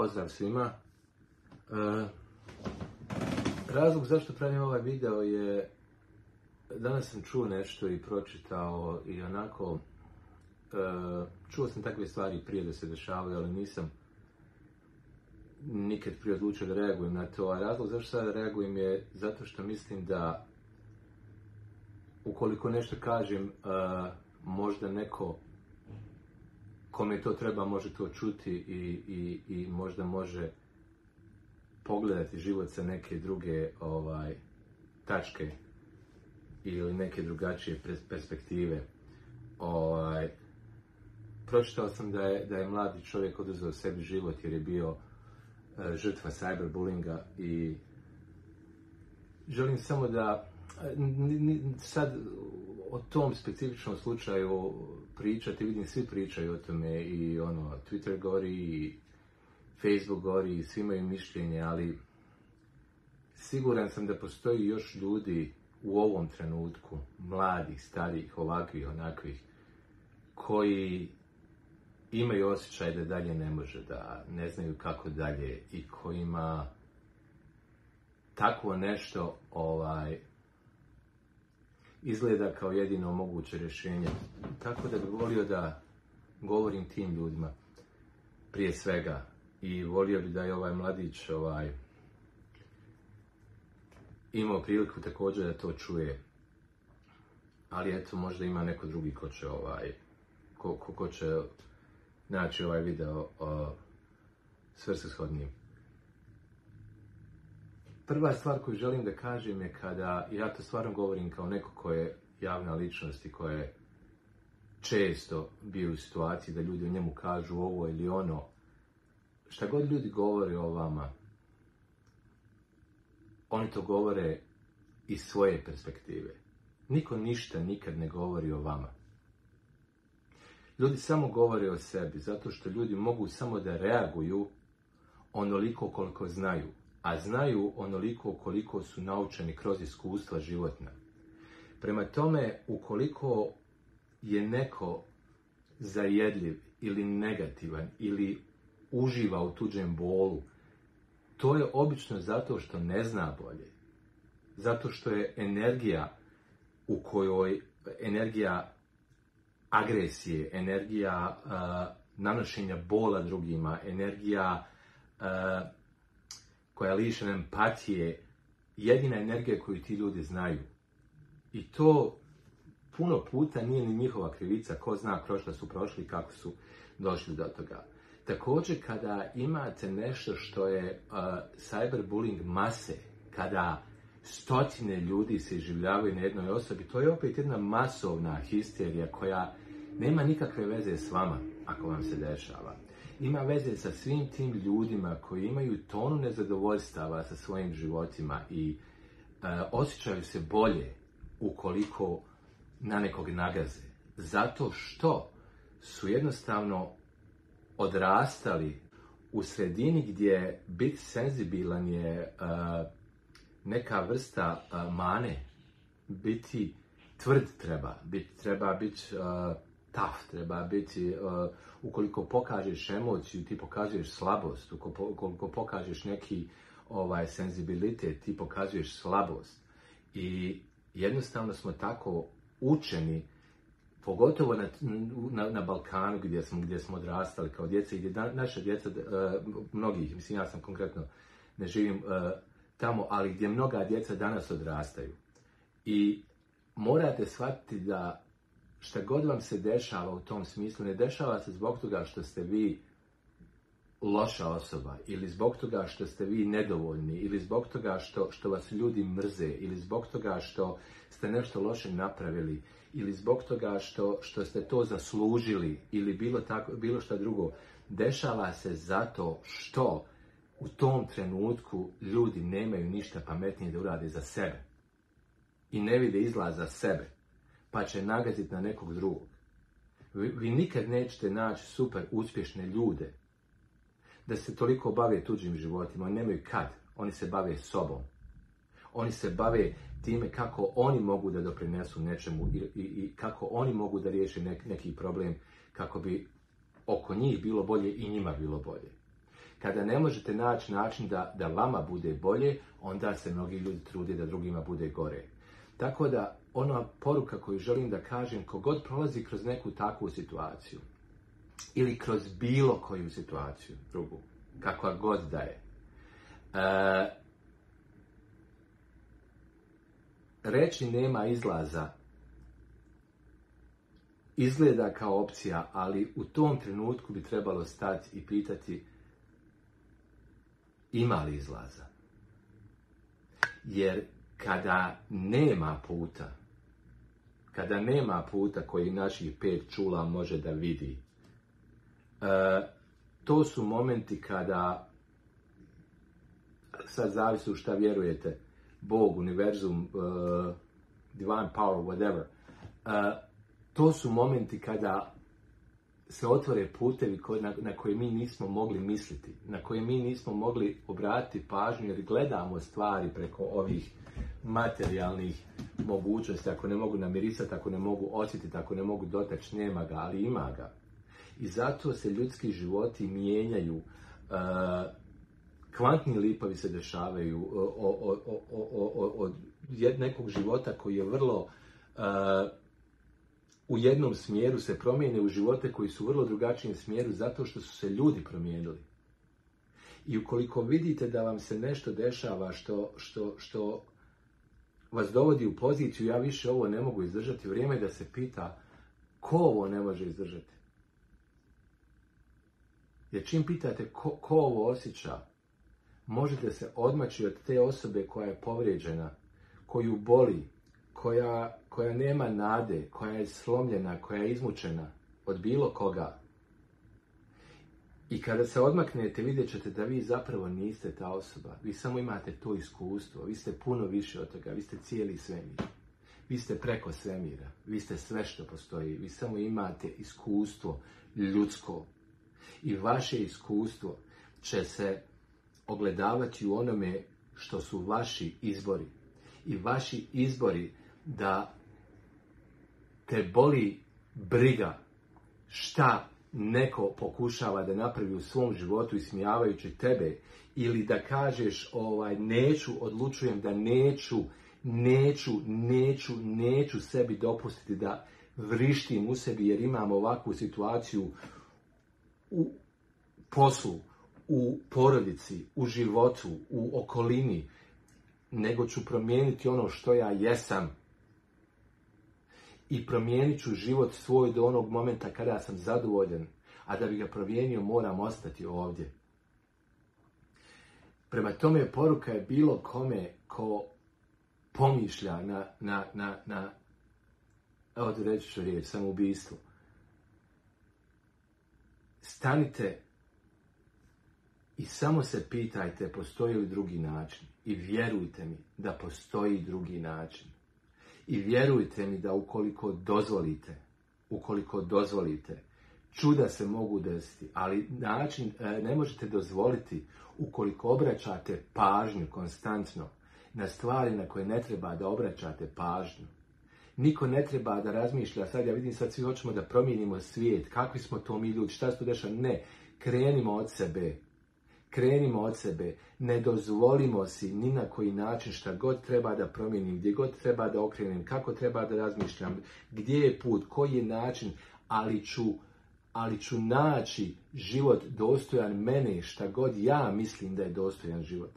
Pozdrav svima. E, razlog zašto pravim ovaj video je danas sam čuo nešto i pročitao i onako e, čuo sam takve stvari prije da se dešavaju, ali nisam nikad prije odlučio da reagujem na to. A razlog zašto sada reagujem je zato što mislim da ukoliko nešto kažem, e, možda neko kome to treba može to čuti i, i, i možda može pogledati život sa neke druge ovaj, tačke ili neke drugačije perspektive. Ovaj, pročitao sam da je, da je mladi čovjek oduzeo sebi život jer je bio e, žrtva cyberbullinga i želim samo da sad o tom specifičnom slučaju pričati, vidim svi pričaju o tome i ono, Twitter gori i Facebook gori i svi imaju mišljenje, ali siguran sam da postoji još ljudi u ovom trenutku, mladih, starih, ovakvih, onakvih, koji imaju osjećaj da dalje ne može, da ne znaju kako dalje i kojima takvo nešto ovaj, izgleda kao jedino moguće rješenje. Tako da bih volio da govorim tim ljudima prije svega i volio bi da je ovaj mladić ovaj, imao priliku također da to čuje. Ali eto, možda ima neko drugi ko će ovaj, ko, ko, će naći ovaj video svrsishodnijim. Prva stvar koju želim da kažem je kada, ja to stvarno govorim kao neko ko je javna ličnost i ko je često bio u situaciji da ljudi o njemu kažu ovo ili ono, šta god ljudi govore o vama, oni to govore iz svoje perspektive. Niko ništa nikad ne govori o vama. Ljudi samo govore o sebi, zato što ljudi mogu samo da reaguju onoliko koliko znaju a znaju onoliko koliko su naučeni kroz iskustva životna. Prema tome, ukoliko je neko zajedljiv ili negativan ili uživa u tuđem bolu, to je obično zato što ne zna bolje. Zato što je energija u kojoj, energija agresije, energija nanošenja bola drugima, energija koja je lišena empatije, jedina energija koju ti ljudi znaju. I to puno puta nije ni njihova krivica, ko zna kroz što su prošli i kako su došli do toga. Također kada imate nešto što je uh, cyberbullying mase, kada stotine ljudi se življavaju na jednoj osobi, to je opet jedna masovna histerija koja nema nikakve veze s vama ako vam se dešava. Ima veze sa svim tim ljudima koji imaju tonu nezadovoljstava sa svojim životima i e, osjećaju se bolje ukoliko na nekog nagaze. Zato što su jednostavno odrastali u sredini gdje biti senzibilan je e, neka vrsta e, mane, biti tvrd treba, biti, treba biti taf, treba biti, uh, ukoliko pokažeš emociju, ti pokazuješ slabost, ukoliko pokažeš neki ovaj senzibilitet, ti pokazuješ slabost. I jednostavno smo tako učeni, pogotovo na, na, Balkanu gdje smo, gdje smo odrastali kao djeca, gdje naša djeca, uh, mnogih, mislim ja sam konkretno, ne živim uh, tamo, ali gdje mnoga djeca danas odrastaju. I morate shvatiti da šta god vam se dešava u tom smislu, ne dešava se zbog toga što ste vi loša osoba ili zbog toga što ste vi nedovoljni ili zbog toga što, što vas ljudi mrze ili zbog toga što ste nešto loše napravili ili zbog toga što, što ste to zaslužili ili bilo, tako, bilo što drugo. Dešava se zato što u tom trenutku ljudi nemaju ništa pametnije da urade za sebe i ne vide izlaz za sebe pa će nagaziti na nekog drugog. Vi, nikad nećete naći super uspješne ljude da se toliko bave tuđim životima. Oni nemaju kad. Oni se bave sobom. Oni se bave time kako oni mogu da doprinesu nečemu i, i, kako oni mogu da riješe neki problem kako bi oko njih bilo bolje i njima bilo bolje. Kada ne možete naći način da, da vama bude bolje, onda se mnogi ljudi trude da drugima bude gore. Tako da, ona poruka koju želim da kažem, kogod prolazi kroz neku takvu situaciju, ili kroz bilo koju situaciju drugu, kakva god da je, e, reći nema izlaza izgleda kao opcija, ali u tom trenutku bi trebalo stati i pitati ima li izlaza. Jer kada nema puta, kada nema puta koji naših pet čula može da vidi, e, to su momenti kada, sad zavisi u šta vjerujete, Bog, univerzum, uh, divine power, whatever, uh, to su momenti kada se otvore putevi na koje mi nismo mogli misliti, na koje mi nismo mogli obratiti pažnju jer gledamo stvari preko ovih materijalnih mogućnosti, ako ne mogu namirisati, ako ne mogu osjetiti, ako ne mogu dotaći, nema ga, ali ima ga. I zato se ljudski životi mijenjaju uh, kvantni lipovi se dešavaju od nekog života koji je vrlo u jednom smjeru se promijene u živote koji su u vrlo drugačijem smjeru zato što su se ljudi promijenili. I ukoliko vidite da vam se nešto dešava što, što, što vas dovodi u poziciju ja više ovo ne mogu izdržati, vrijeme je da se pita ko ovo ne može izdržati. Jer čim pitate ko, ko ovo osjeća, možete se odmaći od te osobe koja je povrijeđena, koju boli, koja, koja nema nade, koja je slomljena, koja je izmučena od bilo koga. I kada se odmaknete, vidjet ćete da vi zapravo niste ta osoba. Vi samo imate to iskustvo. Vi ste puno više od toga. Vi ste cijeli svemir. Vi ste preko svemira. Vi ste sve što postoji. Vi samo imate iskustvo ljudsko. I vaše iskustvo će se ogledavati u onome što su vaši izbori. I vaši izbori da te boli briga šta neko pokušava da napravi u svom životu ismijavajući tebe ili da kažeš ovaj neću, odlučujem da neću, neću, neću, neću sebi dopustiti da vrištim u sebi jer imam ovakvu situaciju u poslu, u porodici, u životu, u okolini, nego ću promijeniti ono što ja jesam. I promijenit ću život svoj do onog momenta kada sam zadovoljan, a da bi ga promijenio moram ostati ovdje. Prema tome poruka je bilo kome ko pomišlja na, na, na, na evo reći ću riječ, samoubistvo. Stanite i samo se pitajte postoji li drugi način. I vjerujte mi da postoji drugi način. I vjerujte mi da ukoliko dozvolite, ukoliko dozvolite, čuda se mogu desiti, ali način e, ne možete dozvoliti ukoliko obraćate pažnju konstantno na stvari na koje ne treba da obraćate pažnju. Niko ne treba da razmišlja, sad ja vidim sad svi hoćemo da promijenimo svijet, kakvi smo to mi ljudi, šta se to dešava, ne, krenimo od sebe, Krenimo od sebe, ne dozvolimo si ni na koji način šta god treba da promijenim, gdje god treba da okrenem, kako treba da razmišljam, gdje je put, koji je način, ali ću, ali ću naći život dostojan mene, šta god ja mislim da je dostojan život.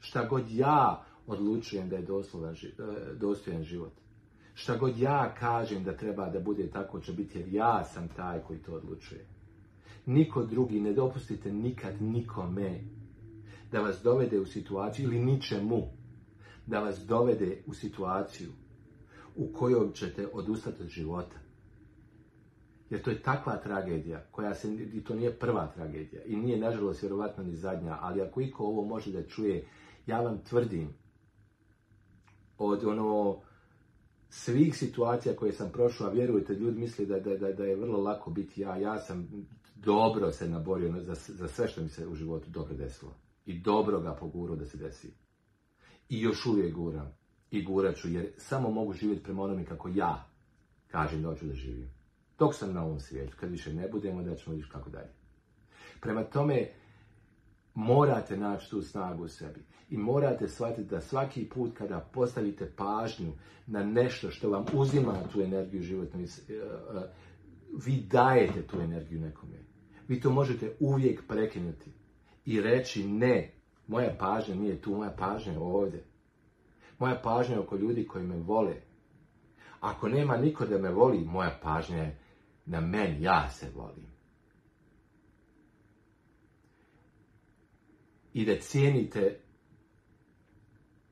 Šta god ja odlučujem da je e, dostojan život. Šta god ja kažem da treba da bude tako će biti, jer ja sam taj koji to odlučuje niko drugi, ne dopustite nikad nikome da vas dovede u situaciju ili ničemu da vas dovede u situaciju u kojoj ćete odustati od života. Jer to je takva tragedija, koja se, i to nije prva tragedija, i nije, nažalost, vjerovatno ni zadnja, ali ako iko ovo može da čuje, ja vam tvrdim, od ono, svih situacija koje sam prošao, a vjerujte, ljudi misle da, da, da, je vrlo lako biti ja, ja sam dobro se naborio za, za sve što mi se u životu dobro desilo. I dobro ga pogurao da se desi. I još uvijek guram. I gurat ću, jer samo mogu živjeti prema onome kako ja kažem da hoću da živim. Dok sam na ovom svijetu, kad više ne budemo, da ćemo vidjeti kako dalje. Prema tome, morate naći tu snagu u sebi. I morate shvatiti da svaki put kada postavite pažnju na nešto što vam uzima tu energiju životnu, e, e, vi dajete tu energiju nekome. Vi to možete uvijek prekinuti i reći ne, moja pažnja nije tu, moja pažnja je ovdje. Moja pažnja je oko ljudi koji me vole. Ako nema niko da me voli, moja pažnja je na meni, ja se volim. I da cijenite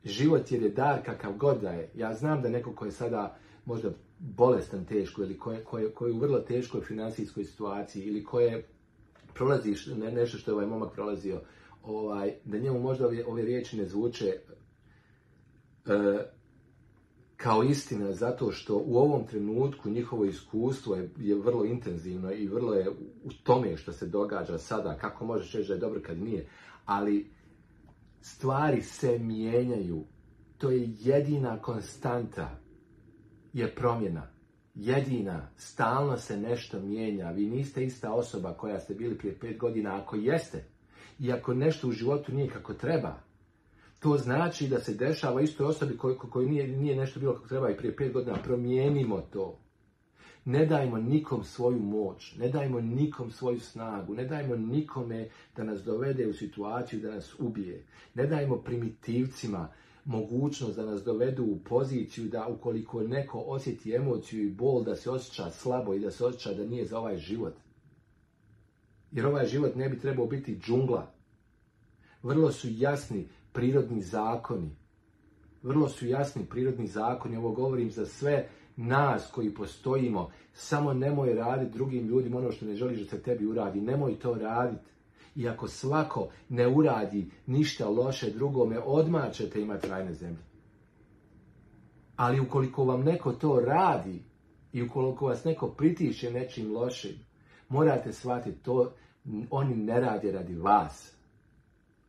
život jer je dar kakav god da je. Ja znam da neko ko je sada možda bolestan teško ili ko je, u vrlo teškoj financijskoj situaciji ili ko je prolaziš nešto što je ovaj momak prolazio, ovaj, da njemu možda ove, ove riječi ne zvuče e, kao istina zato što u ovom trenutku njihovo iskustvo je, je, vrlo intenzivno i vrlo je u tome što se događa sada, kako možeš reći da je dobro kad nije, ali stvari se mijenjaju. To je jedina konstanta, je promjena. Jedina, stalno se nešto mijenja. Vi niste ista osoba koja ste bili prije pet godina, ako jeste. I ako nešto u životu nije kako treba, to znači da se dešava istoj osobi koji, koji nije, nije nešto bilo kako treba i prije pet godina. Promijenimo to. Ne dajmo nikom svoju moć, ne dajmo nikom svoju snagu, ne dajmo nikome da nas dovede u situaciju da nas ubije. Ne dajmo primitivcima mogućnost da nas dovedu u poziciju da ukoliko neko osjeti emociju i bol, da se osjeća slabo i da se osjeća da nije za ovaj život. Jer ovaj život ne bi trebao biti džungla. Vrlo su jasni prirodni zakoni. Vrlo su jasni prirodni zakoni. Ovo govorim za sve nas koji postojimo. Samo nemoj raditi drugim ljudima ono što ne želiš da se tebi uradi. Nemoj to raditi. I ako svako ne uradi ništa loše drugome, odmah ćete imati trajne zemlje. Ali ukoliko vam neko to radi i ukoliko vas neko pritiše nečim lošim, morate shvatiti to, oni ne radi radi vas.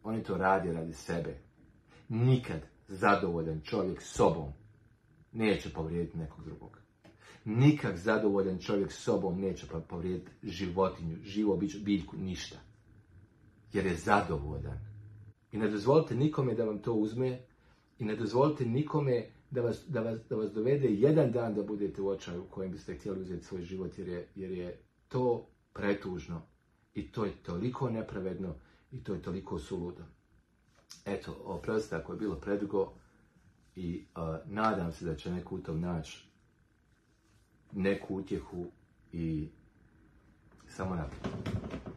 Oni to radi radi sebe. Nikad zadovoljan čovjek sobom neće povrijediti nekog drugog. Nikad zadovoljan čovjek sobom neće povrijediti životinju, živo biljku, ništa jer je zadovoljan. I ne dozvolite nikome da vam to uzme i ne dozvolite nikome da vas, da vas, da vas dovede jedan dan da budete u očaju u kojem biste htjeli uzeti svoj život jer je, jer je to pretužno i to je toliko nepravedno i to je toliko suludo. Eto, oprostite ako je bilo predugo i nadam se da će neko u tom naći neku utjehu i samo naprijed.